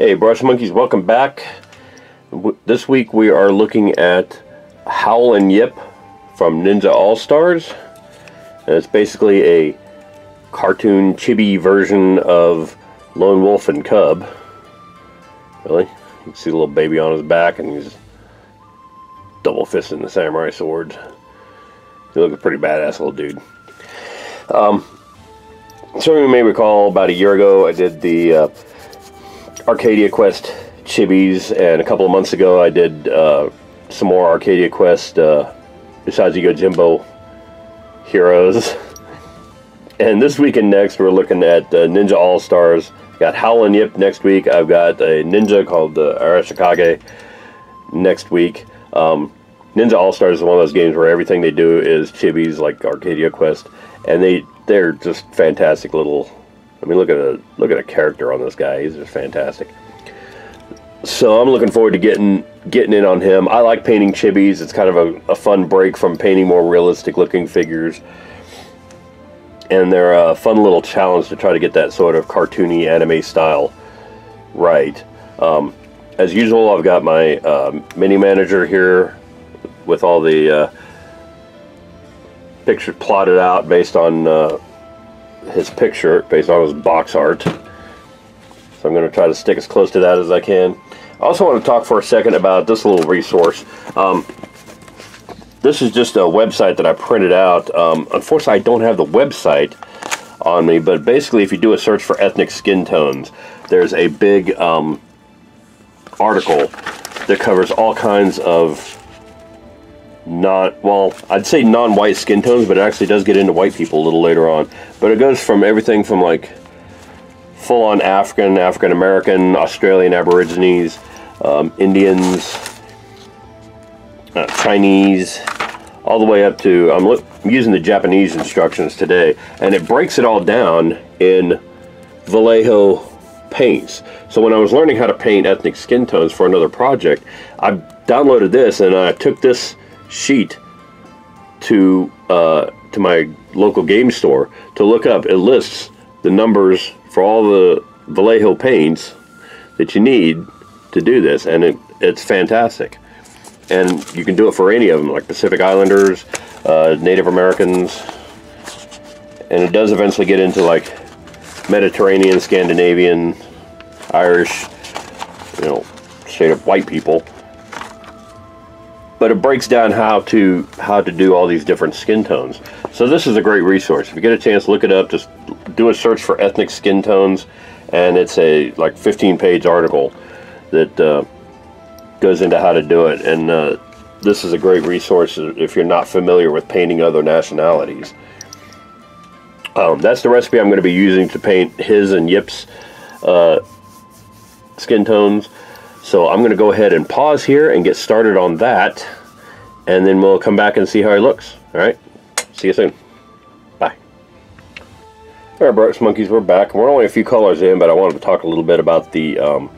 Hey, Brush Monkeys, welcome back. This week we are looking at Howl and Yip from Ninja All Stars. And it's basically a cartoon chibi version of Lone Wolf and Cub. Really? You can see the little baby on his back and he's double fisting the samurai swords. He looks a pretty badass little dude. Um, some of you may recall about a year ago I did the uh, Arcadia Quest chibis, and a couple of months ago I did uh, some more Arcadia Quest uh, besides Yojimbo heroes. and this week and next we're looking at uh, Ninja All Stars. Got Howl and Yip next week. I've got a ninja called uh, Arashikage next week. Um, Ninja All Stars is one of those games where everything they do is chibis like Arcadia Quest, and they they're just fantastic little I mean, look at a look at a character on this guy. He's just fantastic. So I'm looking forward to getting getting in on him. I like painting chibis. It's kind of a, a fun break from painting more realistic looking figures. And they're a fun little challenge to try to get that sort of cartoony anime style right. Um, as usual, I've got my uh, mini manager here with all the uh, pictures plotted out based on uh, his picture based on his box art. So I'm going to try to stick as close to that as I can. I also want to talk for a second about this little resource. Um, this is just a website that I printed out. Um, unfortunately, I don't have the website on me, but basically, if you do a search for ethnic skin tones, there's a big um, article that covers all kinds of not well i'd say non-white skin tones but it actually does get into white people a little later on. But it goes from everything from like full-on african african american australian aborigines um, indians uh, chinese all the way up to i'm look, using the japanese instructions today and it breaks it all down in vallejo paints. So when i was learning how to paint ethnic skin tones for another project i downloaded this and i took this sheet to uh, to my local game store to look up. It lists the numbers for all the Vallejo paints that you need to do this, and it, it's fantastic. And you can do it for any of them, like Pacific Islanders, uh, Native Americans, and it does eventually get into like Mediterranean, Scandinavian, Irish, you know, straight up white people but it breaks down how to how to do all these different skin tones. So this is a great resource. If you get a chance, look it up. Just do a search for ethnic skin tones, and it's a like 15 page article that uh, goes into how to do it. And uh, this is a great resource if you're not familiar with painting other nationalities. Um, that's the recipe I'm going to be using to paint his and Yip's uh, skin tones. So I'm going to go ahead and pause here and get started on that. And then we'll come back and see how he looks. All right. See you soon. Bye. All right, Brush Monkeys, we're back. We're only a few colors in, but I wanted to talk a little bit about the um,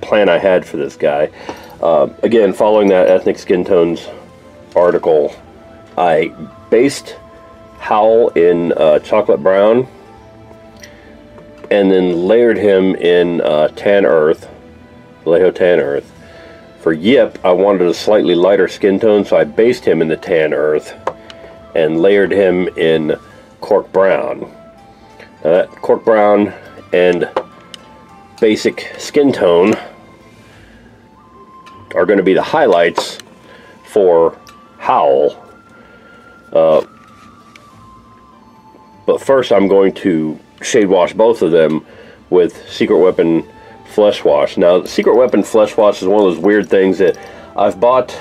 plan I had for this guy. Uh, again, following that Ethnic Skin Tones article, I based Howl in uh, chocolate brown and then layered him in uh, tan earth Vallejo Tan Earth. For Yip, I wanted a slightly lighter skin tone, so I based him in the Tan Earth and layered him in Cork Brown. Now that Cork Brown and basic skin tone are going to be the highlights for Howl. Uh, but first I'm going to shade wash both of them with Secret Weapon Flesh Wash. Now, Secret Weapon Flesh Wash is one of those weird things that I've bought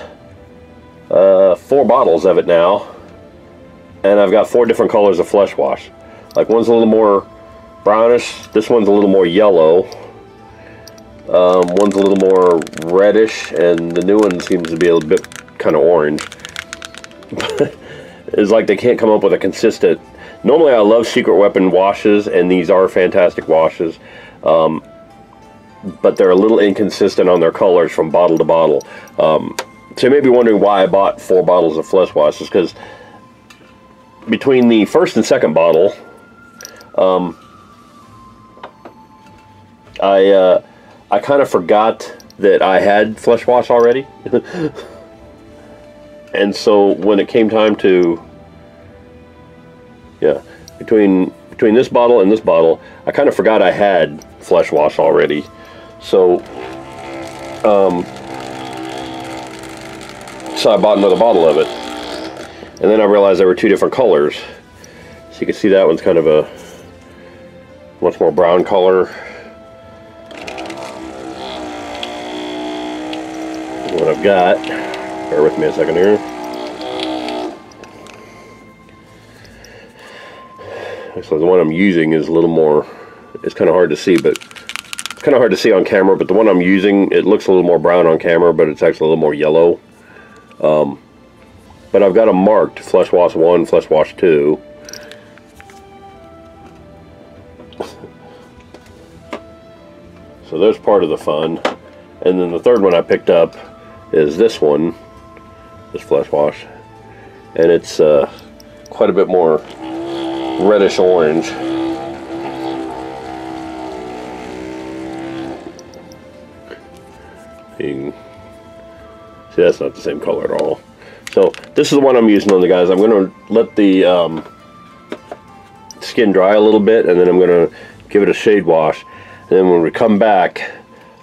uh, four bottles of it now, and I've got four different colors of Flesh Wash. Like one's a little more brownish, this one's a little more yellow, um, one's a little more reddish, and the new one seems to be a little bit kind of orange. it's like they can't come up with a consistent. Normally, I love Secret Weapon washes, and these are fantastic washes. Um, but they're a little inconsistent on their colors from bottle to bottle. Um, so you may be wondering why I bought four bottles of Flesh Wash. Is because between the first and second bottle, um, I uh, I kind of forgot that I had flesh wash already. and so when it came time to, yeah, between between this bottle and this bottle, I kind of forgot I had flesh wash already. So, um, so I bought another bottle of it. And then I realized there were two different colors. So you can see that one's kind of a much more brown color. What I've got, bear with me a second here. So the one I'm using is a little more, it's kind of hard to see, but kind of hard to see on camera, but the one I'm using, it looks a little more brown on camera, but it's actually a little more yellow. Um, but I've got them marked, Flesh Wash 1, Flesh Wash 2. So there's part of the fun. And then the third one I picked up is this one, this Flesh Wash. And it's uh, quite a bit more reddish orange. You see, that's not the same color at all. So this is the one I'm using on the guys. I'm going to let the um, skin dry a little bit, and then I'm going to give it a shade wash. And then when we come back,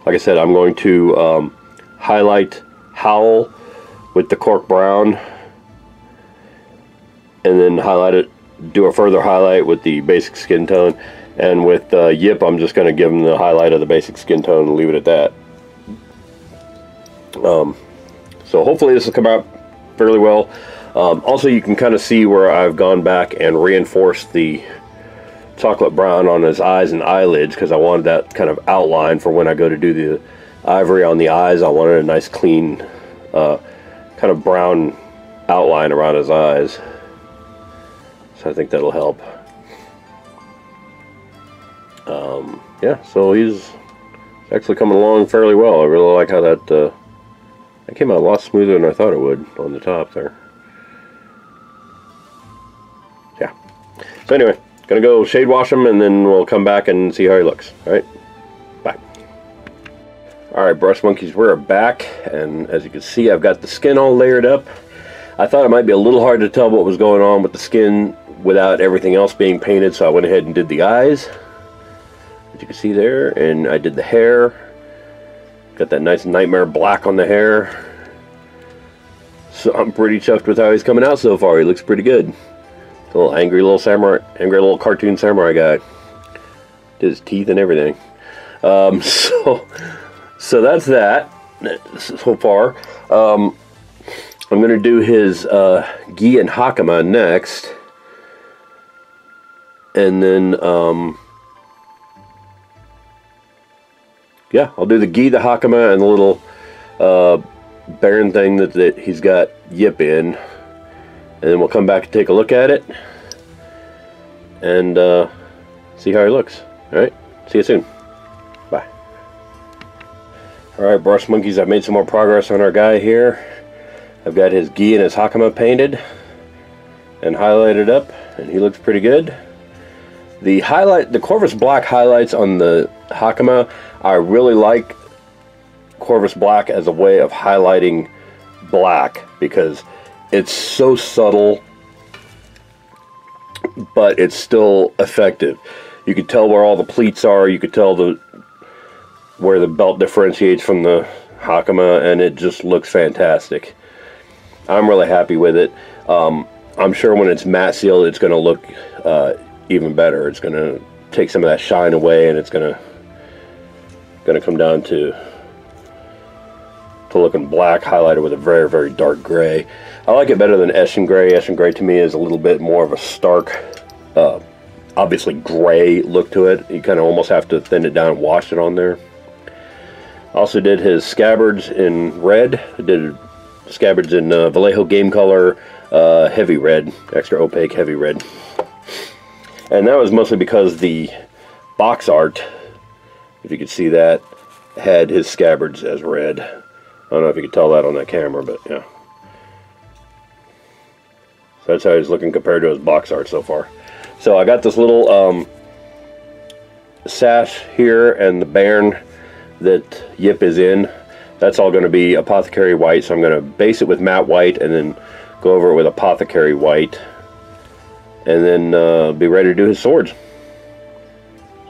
like I said, I'm going to um, highlight Howl with the cork brown, and then highlight it do a further highlight with the basic skin tone and with uh, Yip I'm just going to give them the highlight of the basic skin tone and leave it at that um, so hopefully this will come out fairly well um, also you can kind of see where I've gone back and reinforced the chocolate brown on his eyes and eyelids because I wanted that kind of outline for when I go to do the ivory on the eyes I wanted a nice clean uh, kind of brown outline around his eyes so I think that'll help. Um, yeah, so he's actually coming along fairly well. I really like how that, uh, that came out a lot smoother than I thought it would on the top there. Yeah. So anyway, gonna go shade wash him and then we'll come back and see how he looks. Alright, bye. Alright, brush monkeys, we're back and as you can see I've got the skin all layered up. I thought it might be a little hard to tell what was going on with the skin without everything else being painted so I went ahead and did the eyes as you can see there and I did the hair got that nice nightmare black on the hair. So I'm pretty chuffed with how he's coming out so far. He looks pretty good. A little angry little samurai angry little cartoon samurai guy. Did his teeth and everything. Um, so so that's that so far. Um, I'm gonna do his uh, Gi and Hakama next. And then um, yeah, I'll do the gi, the hakama, and the little uh, Baron thing that, that he's got Yip in, and then we'll come back and take a look at it and uh, see how he looks. All right, see you soon. Bye. All right, brush monkeys. I've made some more progress on our guy here. I've got his gi and his hakama painted and highlighted up, and he looks pretty good. The highlight, the Corvus Black highlights on the Hakama, I really like Corvus Black as a way of highlighting black because it's so subtle, but it's still effective. You could tell where all the pleats are. You could tell the where the belt differentiates from the Hakama, and it just looks fantastic. I'm really happy with it. Um, I'm sure when it's matte sealed, it's going to look uh, even better. It's going to take some of that shine away and it's going to going to come down to to looking black highlighted with a very very dark gray. I like it better than Eshin Gray. Eshin Gray to me is a little bit more of a stark uh, obviously gray look to it. You kind of almost have to thin it down and wash it on there. Also did his scabbards in red. I did scabbards in uh, Vallejo Game Color uh, heavy red, extra opaque heavy red. And that was mostly because the box art, if you could see that, had his scabbards as red. I don't know if you could tell that on that camera, but yeah. So that's how he's looking compared to his box art so far. So I got this little um, sash here and the bairn that Yip is in, that's all going to be Apothecary White. So I'm going to base it with matte white and then go over it with Apothecary White. And then uh, be ready to do his swords.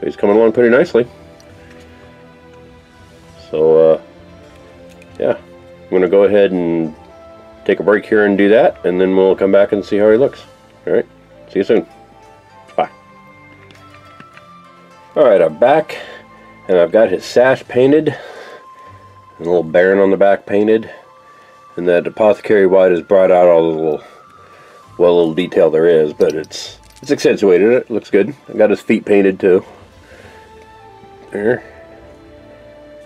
So he's coming along pretty nicely. So, uh, yeah, I'm going to go ahead and take a break here and do that, and then we'll come back and see how he looks. All right, see you soon. Bye. All right, I'm back, and I've got his sash painted, and a little baron on the back painted, and that apothecary white has brought out all the little, well, little detail there is, but it's it's accentuated. It looks good. I got his feet painted too. There,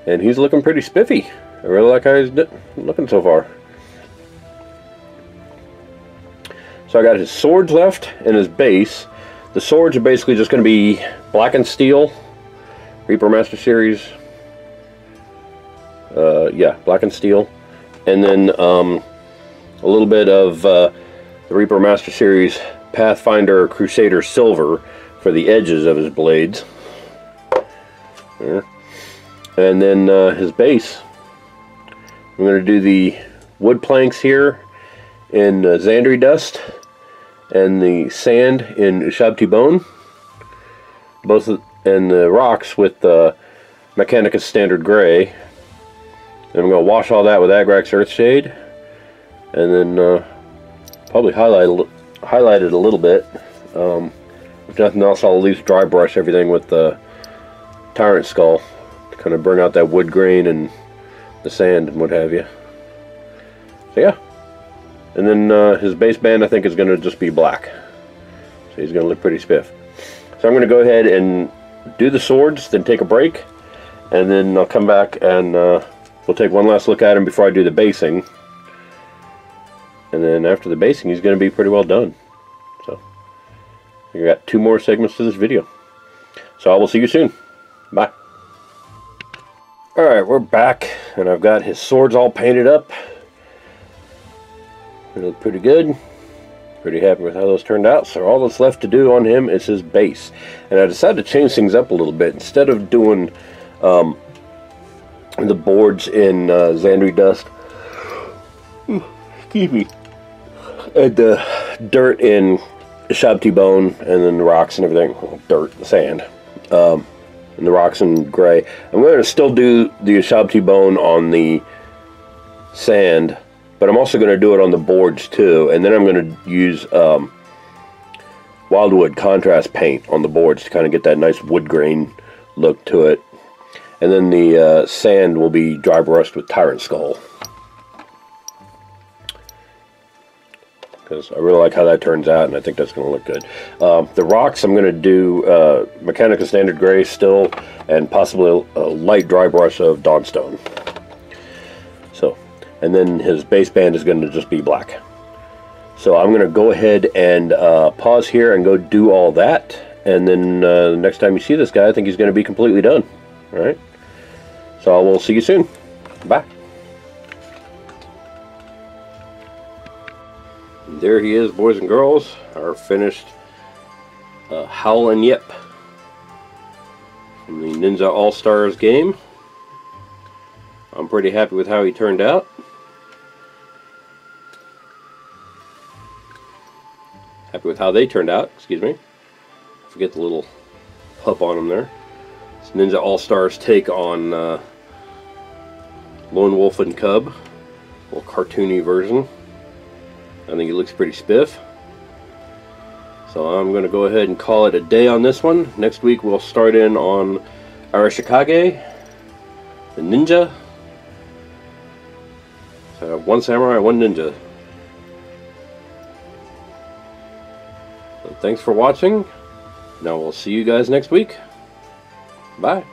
and he's looking pretty spiffy. I really like how he's looking so far. So I got his swords left and his base. The swords are basically just going to be black and steel, Reaper Master Series. Uh, yeah, black and steel. And then um, a little bit of uh, the Reaper Master Series Pathfinder Crusader Silver for the edges of his blades. There. And then uh, his base. I'm going to do the wood planks here in uh, Zandri Dust and the sand in Ushabti Bone. Both and the rocks with uh, Mechanicus Standard Gray. And I'm going to wash all that with Agrax Earthshade. And then uh, probably highlight, highlight it a little bit. Um, if nothing else, I'll at least dry brush everything with the Tyrant Skull to kind of bring out that wood grain and the sand and what have you. So yeah. And then uh, his base band I think is going to just be black. So he's going to look pretty spiff. So I'm going to go ahead and do the swords, then take a break. And then I'll come back and uh, we'll take one last look at him before I do the basing. And then after the basing he's going to be pretty well done. So I got two more segments to this video. So I will see you soon. Bye. Alright, we're back and I've got his swords all painted up. They look pretty good. Pretty happy with how those turned out. So all that's left to do on him is his base. And I decided to change things up a little bit. Instead of doing um, the boards in uh, Dust, excuse me, the dirt in Shabti Bone, and then the rocks and everything, well, dirt, sand, um, and the rocks and gray. I'm going to still do the Shabti Bone on the sand but I'm also going to do it on the boards too. And then I'm going to use um, Wyldwood contrast paint on the boards to kind of get that nice wood grain look to it. And then the uh, sand will be dry brushed with Tyrant Skull. Because I really like how that turns out, and I think that's going to look good. Um, the rocks, I'm going to do uh, Standard Gray still, and possibly a light dry brush of Dawnstone So and then his baseband is going to just be black. So I'm going to go ahead and uh, pause here and go do all that. And then uh, next time you see this guy, I think he's going to be completely done. All right. So I will see you soon. Bye. There he is, boys and girls. Our finished uh, Howl and Yip from the Ninja All-Stars game. I'm pretty happy with how he turned out. Happy with how they turned out, excuse me. Forget the little pup on them there. It's Ninja All-Stars take on uh, Lone Wolf and Cub. Little cartoony version. I think it looks pretty spiff. So I'm going to go ahead and call it a day on this one. Next week we'll start in on Arashikage, the ninja. So one samurai, one ninja. thanks for watching. Now we'll see you guys next week. Bye.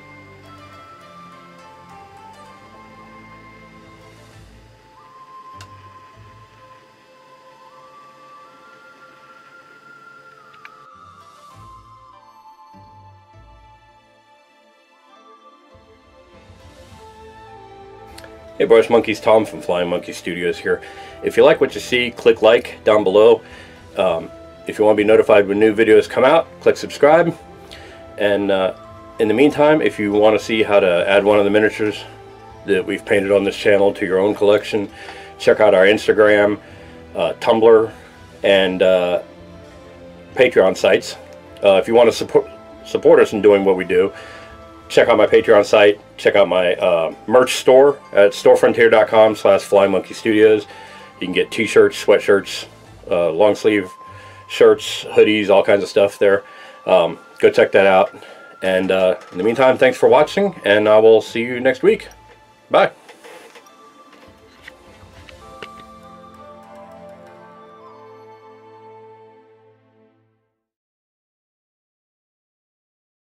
Hey Brush Monkeys, Tom from Flying Monkey Studios here. If you like what you see, click like down below. Um, if you want to be notified when new videos come out, click subscribe. And uh, in the meantime, if you want to see how to add one of the miniatures that we've painted on this channel to your own collection, check out our Instagram, uh, Tumblr, and uh, Patreon sites. Uh, if you want to support support us in doing what we do, check out my Patreon site. Check out my uh, merch store at storefrontier.com slash flymonkeystudios. You can get t-shirts, sweatshirts, uh, long sleeve shirts, hoodies, all kinds of stuff there. Um, go check that out. And uh, in the meantime, thanks for watching, and I will see you next week. Bye.